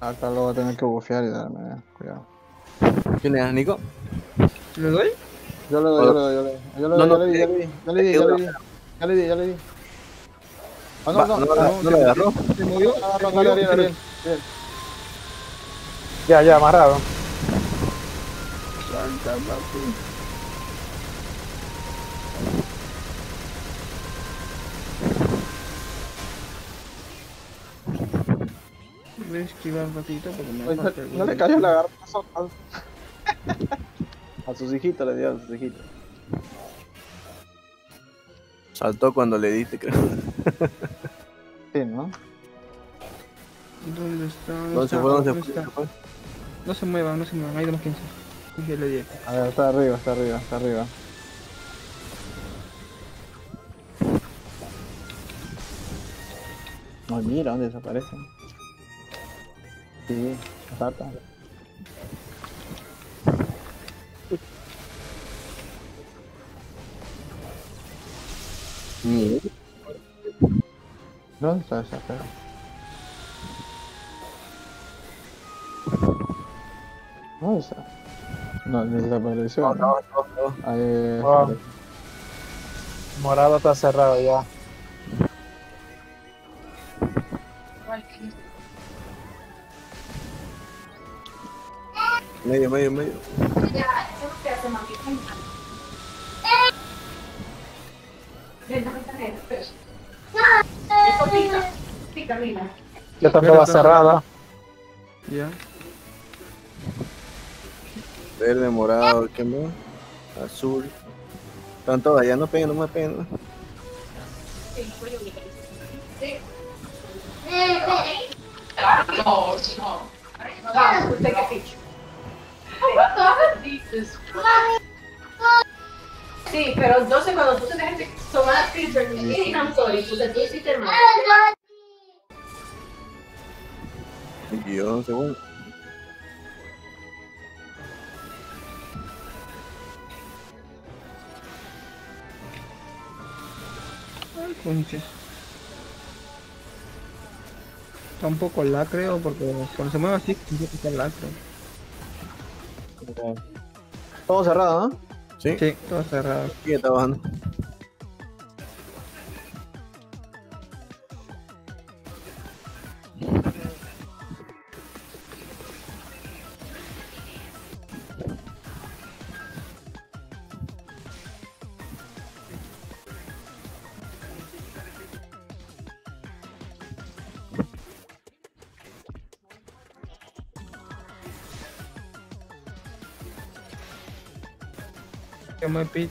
Acá lo voy a tener que bufear y darme, cuidado. ¿Quién es, Nico? ¿Le doy? Yo le doy, yo le doy, yo le doy. Yo le doy, yo le di, eh, ya le di, ya le di, eh, ya le di. Ya le di, ya le di. Ah, no, no, no, no, no, no lo agarró. ¿Se movió? Ah, ¿Se no, movió? dale, Ariel, Ariel. Bien. Ya, ya, amarrado. Salta, papi. Voy a esquivar un ratito porque me Oye, No, no le cayó la garrazo. A sus hijitos le dio, a sus hijitos. Saltó cuando le diste, creo. Sí, ¿no? ¿Dónde está? ¿Dónde se fue? ¿Dónde se fue? está? ¿Dónde se fue? No se muevan, no se muevan, hay de más 15. Dije le 10. A ver, está arriba, está arriba, está arriba. No, mira dónde desaparecen. Sí, rata. Ni- ¿Dónde está esa perra? ¿Dónde está? No, desapareció. ¿no? Ahí Ah. está. Morado está cerrado ya. Medio, medio, medio. Eso pica. Pica, mira. Ya también va cerrada. Ya. Verde, morado, ¿qué más? Azul. Están todas allá, no peguen, no me peguen. No, no. Picha. Sí, pero entonces cuando tú te dejas de tomar filter, y I'm sorry, pues tú hiciste mal. Un segundo. Ay, conches. Está un poco la creo porque cuando se mueve así, tiene que estar la creo. Todo cerrado, ¿no? ¿Sí? Sí, todo cerrado. ¿Quién está bajando? Me pit.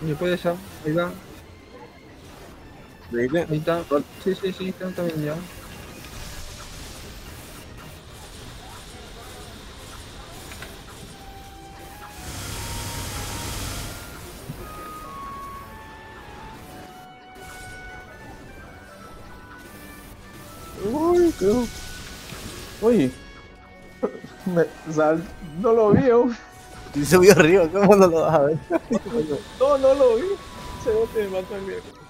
Después de ahí va, ¿Viste? ahí está. Sí, sí, sí, está también ya. Uy, creo. Uy. Me, sal, no lo vi. Y subió arriba, ¿cómo no lo vas a ver? No, no lo vi. Se ve que me mata el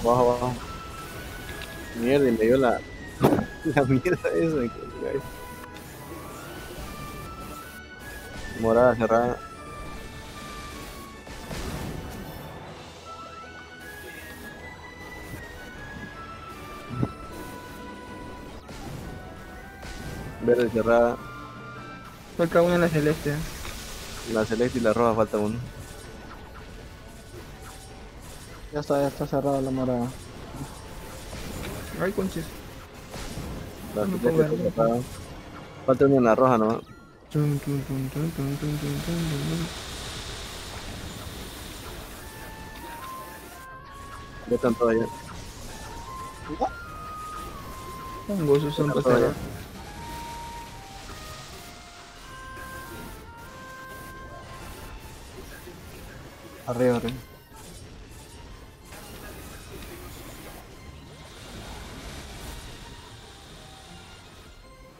Abajo, abajo. Mierda, y me dio la. La mierda esa. Morada cerrada. Verde cerrada. Falta una en la celeste. La celeste y la roja falta uno. Ya está, ya está cerrada la morada. Ay, conches. La no tengo verde. Falta una roja nomás. Tum, tum, tum, tum, tum, tum, tum, Ya están todas ya. Arriba, arriba.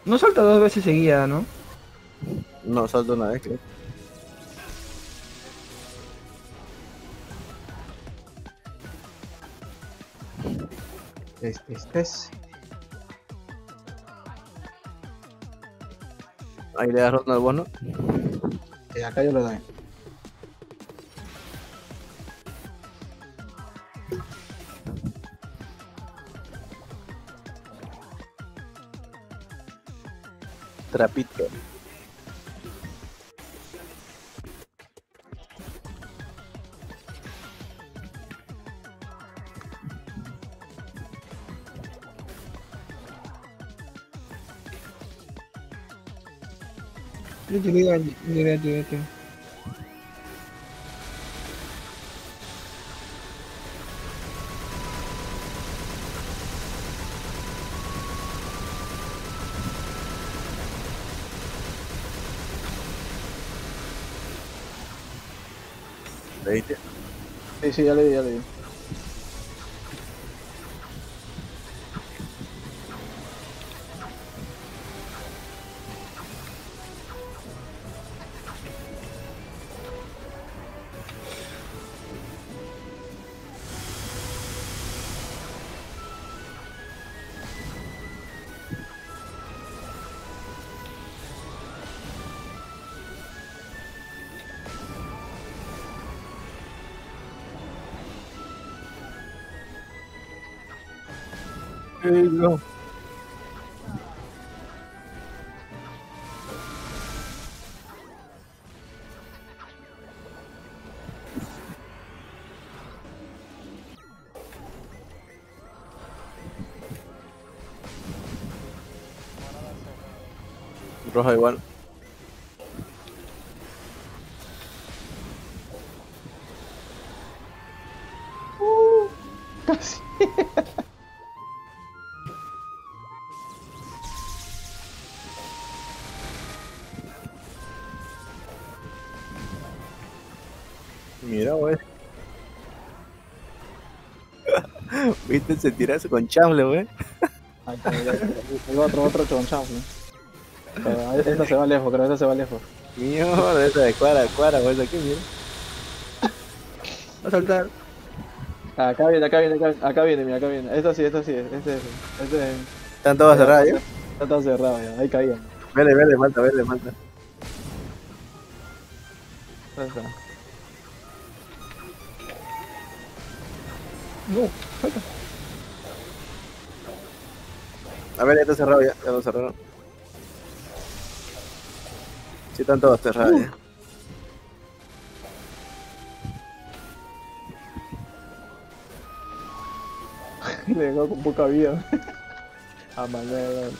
No salta dos veces seguida, ¿no? No, salto una vez, creo. Este, este es. Ahí le das ronda al bono. Y acá yo le doy. rápido. Ini jadi aja, jadi. Sí, sí, ya le di, ya le di. No. Roja igual. Viste, se tira eso con chamble, wey. Ahí está, ya, Hay otro, otro chonchafle. Pero esta se va lejos, creo, esta se va lejos. Mierda, esa de cuara, cuara, wey, aquí, mira. Va a saltar. Acá viene, acá viene, acá, acá viene, mira, acá viene. Esta sí, esta sí, este es, este es. Están todas cerradas, ¿ya? Ya está cerrado ya, ahí caía. Vele, vele, falta, vele, falta. No, salta. A ver, ya está cerrado, ya, ya lo cerraron. Sí, están todas cerradas, ya. Le dejó con poca vida. Ah, man,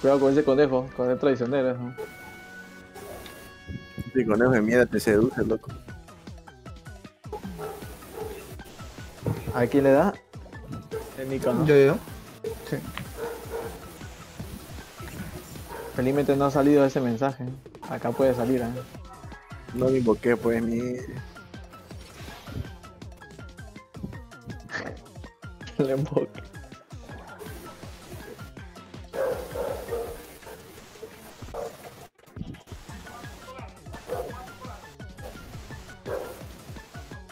cuidado con ese conejo, con el traicionero. ¿no? Sí, conejo de mierda te seduce, loco. ¿A quién le da? En Nico, ¿no? Yo, yo. Felizmente no ha salido ese mensaje. Acá puede salir, ¿eh? No me invoqué, pues, ni... Le emboque.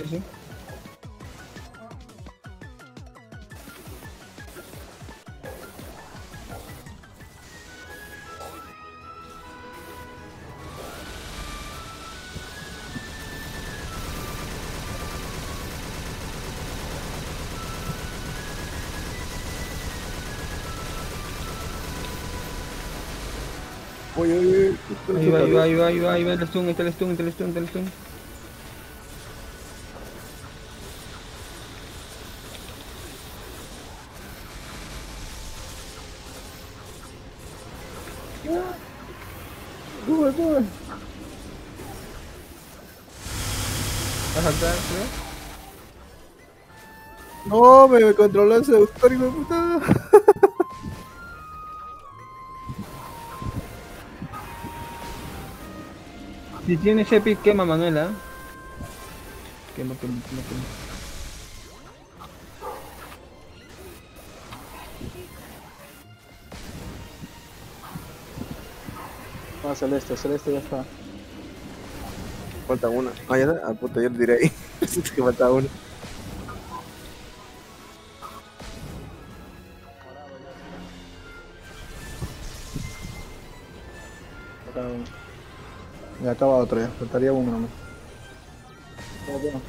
Sí, Ahí va, ahí va, ahí va, ahí va, ahí va el stun, está el stun, está el stun, está el stun. ¿Vas a saltar, No, me, controló ese doctor y me puta. Si tienes Epic, quema Manuela. Quema, quema, quema, quema. Ah, celeste, celeste ya está. Falta una. Ah, ya está. Ah, puta, yo le tiré ahí. que falta una. Ya acaba otro ya, faltaría uno nomás. Ya.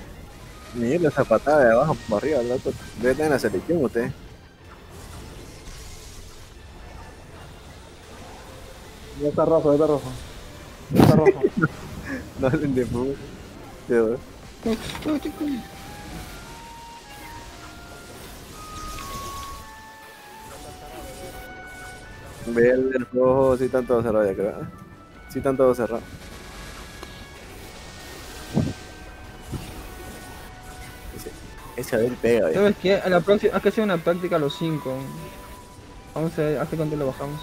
Mira esa patada de abajo para arriba, loco. Debe estar en la selección usted. Ya está rojo, ya está rojo. Ya está rojo. No hablen de fútbol. De verdad. Chico. Verde, el rojo, sí están todos cerrados ya creo. ¿eh? Sí están todos Ese, ese a ver pega. ¿Sabes qué? A la próxima, hay que hacer una práctica a los 5. Vamos a ver hasta cuánto lo bajamos.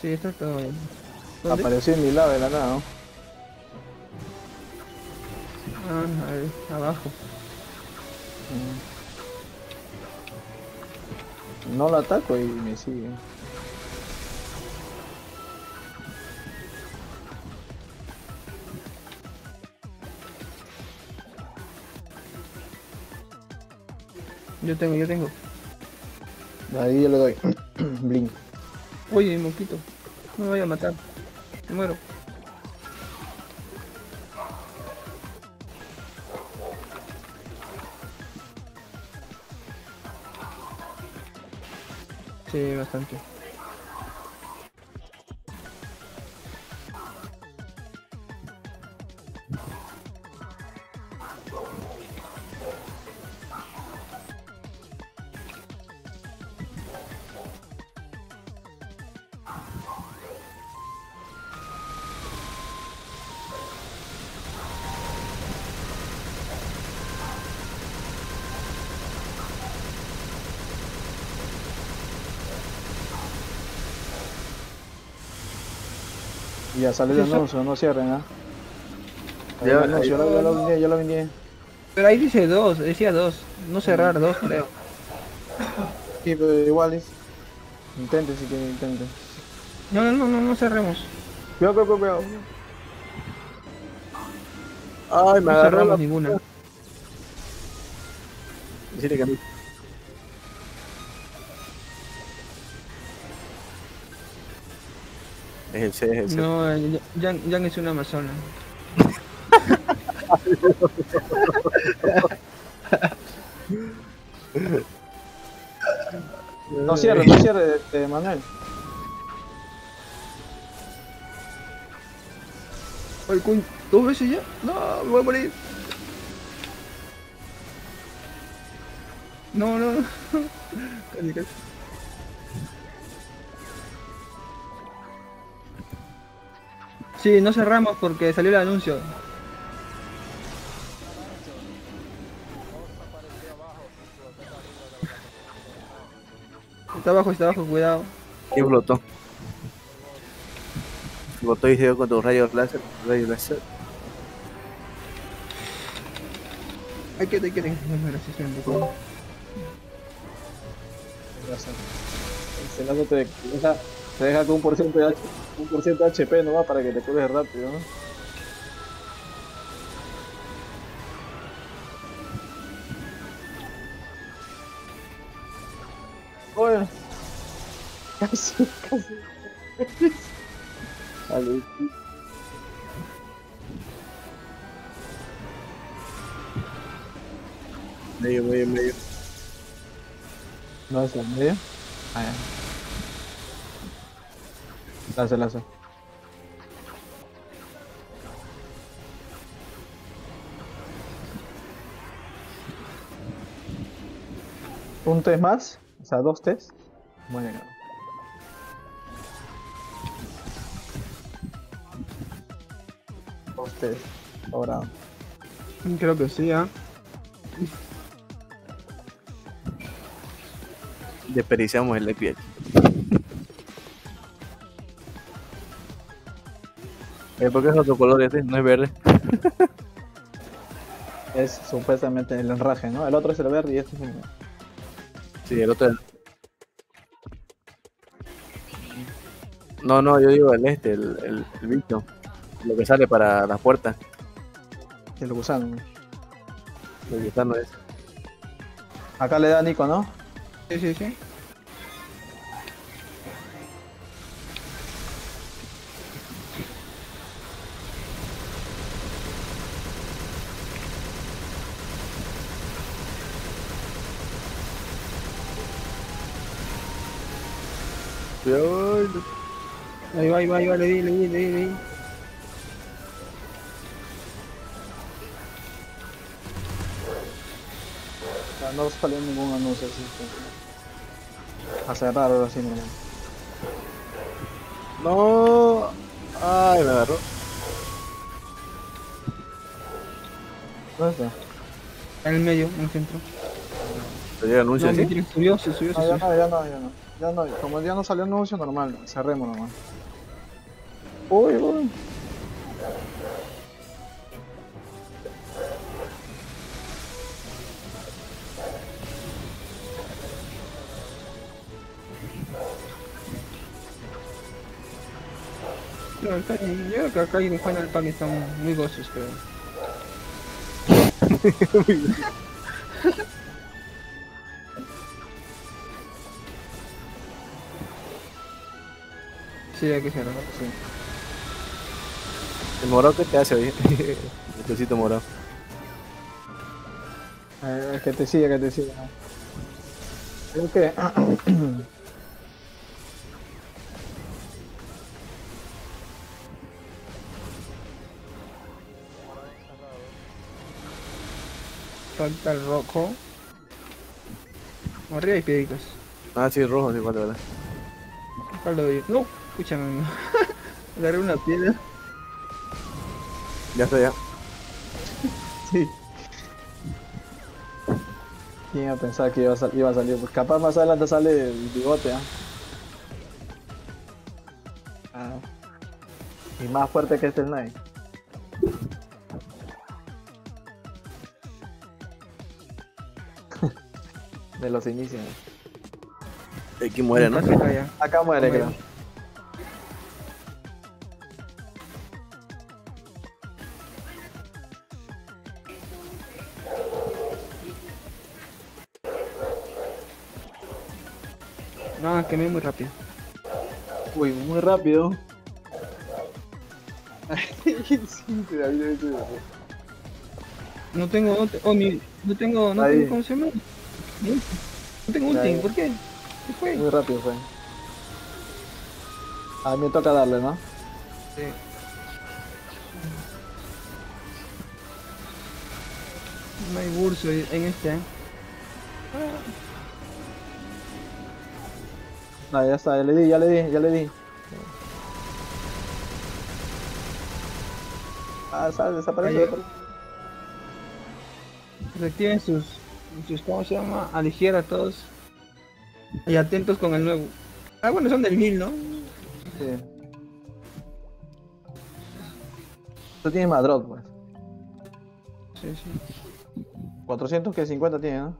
Sí, está todo bien. ¿Dónde? Apareció en mi lado de la nada, ¿no? Ah, ahí, abajo. No lo ataco y me sigue. Yo tengo, yo tengo. Ahí yo le doy. Blink. Oye, moquito. No me vaya a matar. Me muero. Sí, bastante. Ya sale el anuncio, no cierren, ¿ah? Ya, ahí- yo lo- yo lo vendí, yo lo vendí. Pero ahí dice dos, decía dos. No cerrar dos, creo. Sí, pero igual es. Intente si quiere, intente. No, no, no, no, no cerremos. Cuidado, cuidado, cuidado. Ay, me No agarró cerramos la... ninguna. Decirle que no. Es el C, es el C. No, Jan, Jan es una amazona. No cierre, no cierre, este, Manuel. Ay, con dos veces ya. No, me voy a morir. No, no, no. Casi, casi. Sí, no cerramos porque salió el anuncio. Está abajo, está abajo, cuidado. Y flotó. Flotó y se dio con tus rayos láser. Rayos láser. Ay, que te quieren. No, gracias, no te deja, te deja con un por ciento de, H- un por ciento de HP nomás para que te cures rápido, ¿no? Oye. Casi, casi. Vale. Medio, medio, medio. No es medio. Ah, ya. Lanza, lanza. Un test más, o sea, dos test. Bueno, Dos test, ahora. Creo que sí, ¿ah? ¿eh? Desperdiciamos el FPH. Eh, ¿Por qué es otro color este? No es verde. Es supuestamente el enraje, ¿no? El otro es el verde y este es el. Sí, el otro es... No, no, yo digo el este, el, el, el bicho. Lo que sale para las puertas. el gusano. ¿no? El gusano es. Acá le da Nico, ¿no? Sí, sí, sí. Ahí va, ahí va, ahí va, le di, le di, le di, le di. No salió ningún anuncio así. A cerrar ahora sí, normal. No. Ay, me agarró. ¿Dónde está? En el medio, en el centro. Te llega anuncio No, así. subió, se subió, se No, ya subió. no, ya no, ya no. Ya no, como ya no salió anuncio normal, cerremos nomás. Uy, uy. No, está bien. Yo creo que acá en Final Pack están muy gozos, pero. Sí, hay que cerrar. Sí. El morado que te hace, oye. El cosito morado. Eh, que te siga, que te siga. Creo que. Falta el rojo. Arriba hay piedritas. Ah, sí, rojo, sí, vale, vale. ¿Cuál lo doy? No, escúchame. Agarré una piedra. Ya está, ya. sí. ¿Quién iba a pensar que iba a, iba a salir? Pues capaz más adelante sale el bigote, ¿ah? Ah. Y más fuerte que este Knight. De los inicios. Aquí muere, ¿no? Acá muere, Muere. creo. Quemé muy rápido. Uy, muy rápido. No tengo, no, te- oh, mi, no tengo, no Ahí. tengo, ¿cómo se llama? No, tengo ulti. ¿por qué? ¿Qué fue? Muy rápido fue. A mí me toca darle, ¿no? Sí. No hay burso en este, ¿eh? No, ya está, ya le di, ya le di, ya le di. Ah, sale, desaparece. Desaparece. Reactiven sus, sus, ¿cómo se llama? A ligera todos. Y atentos con el nuevo. Ah, bueno, son del 1000, ¿no? Sí. Esto tiene más drop, pues. Sí, sí. 400 que 50 tiene, ¿no?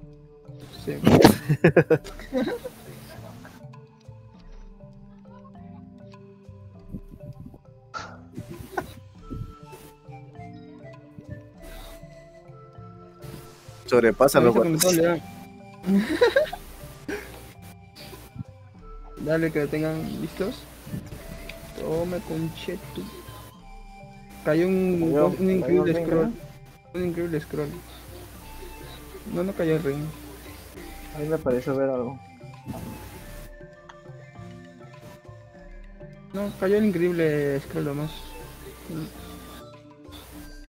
sí. Le dan. Dale que lo tengan listos. Tome conchetu. Cayó un, Cayó, un cayó increíble el ring, scroll. Un increíble scroll. No, no cayó el ring. A mí me pareció ver algo. No, cayó el increíble scroll nomás.